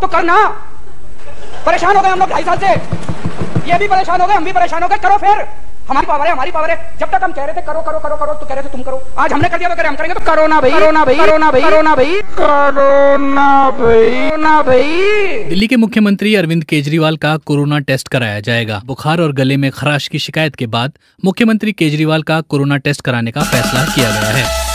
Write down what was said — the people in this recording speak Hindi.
तो करना। परेशान हो गए हम लोग ढाई साल से। ये भी परेशान हो गए हम भी परेशान हो गए। करो फिर। हमारी पावर है हमारी पावर है। जब तक हम कह रहे थे करो करो करो करो तो कह रहे थे तुम करो। आज हमने कर दिया तो हम करेंगे तो करो ना भाई करो ना भाई करो ना भाई। करो ना भाई। करो ना भाई। ना भाई। दिल्ली के मुख्यमंत्री अरविंद केजरीवाल का कोरोना टेस्ट कराया जाएगा। बुखार और गले में खराश की शिकायत के बाद मुख्यमंत्री केजरीवाल का कोरोना टेस्ट कराने का फैसला किया गया है।